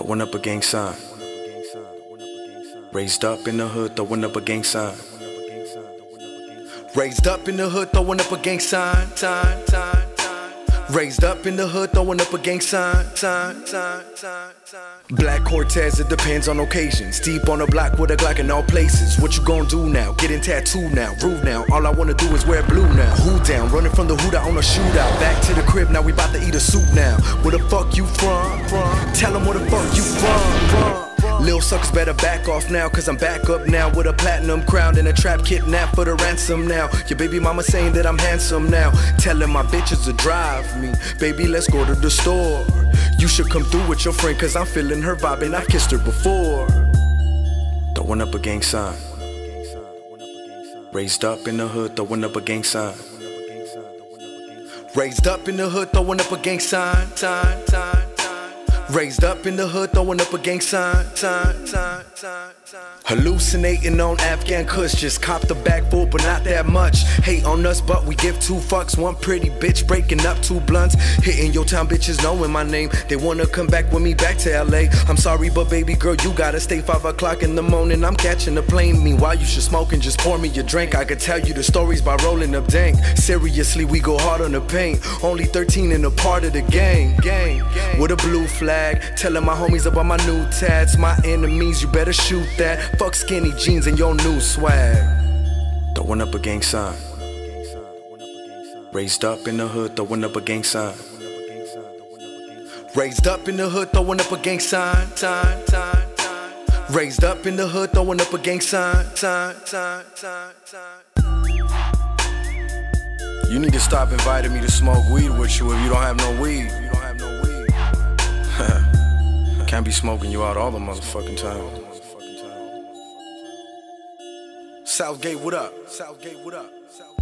Throwing up a gang sign. Raised up in the hood, throwing up a gang sign. Raised up in the hood, throwing up a gang sign, sign, sign, sign. Raised up in the hood, throwing up a gang sign, sign, sign, sign, sign. Black Cortez, it depends on occasions. Deep on the block with a Glock in all places. What you gonna do now? Getting tattooed now, rude now. All I wanna do is wear blue now. Who down? Running from the Huda on a shootout. Back to the crib, now we bout to eat a soup now. Where the fuck you from? from? Tell them where the fuck you from. Lil suckers better back off now, cause I'm back up now with a platinum crown and a trap kidnap for the ransom now. Your baby mama saying that I'm handsome now. Telling my bitches to drive me. Baby, let's go to the store. You should come through with your friend, cause I'm feeling her vibe and I've kissed her before. Throwing up a gang sign. Raised up in the hood, throwing up a gang sign. Raised up in the hood, throwing up a gang sign, sign. Raised up in the hood, throwing up a gang sign, sign, sign, sign, sign. Hallucinating on Afghan Kush, just cop the bag full, but not that much. Hate on us, but we give two fucks. One pretty bitch breaking up two blunts. Hitting your town bitches knowing my name. They wanna come back with me back to LA. I'm sorry, but baby girl, you gotta stay five o'clock in the morning. I'm catching a plane. Meanwhile, you should smoke and just pour me a drink. I could tell you the stories by rolling up dank. Seriously, we go hard on the paint. Only 13 in a part of the gang. Gang. With a blue flag. Telling my homies about my new tats. My enemies, you better shoot that. Fuck skinny jeans and your new swag. Throwing up a gang sign. Raised up in the hood, throwing up a gang sign. Raised up in the hood, throwing up a gang sign. Raised up in the hood, throwing up a gang sign, sign. You need to stop inviting me to smoke weed with you if you don't have no weed. Can't be smoking you out all the motherfucking time. Southgate, what up? Southgate, what up? Southgate.